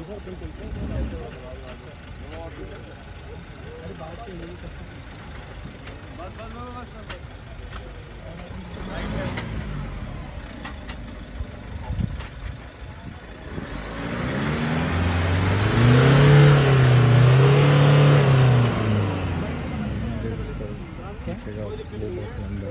बस बस बस बस बस check out the local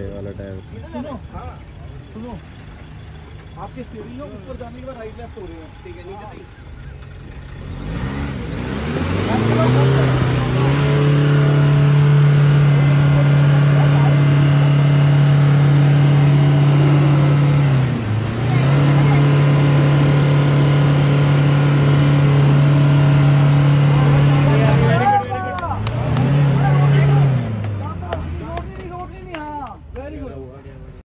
हो है वाला टायर सुनो सुनो आपके स्टीयरिंग ऊपर जाने के बाद राइट लेफ़्ट हो रहे हैं, ठीक है, नीचे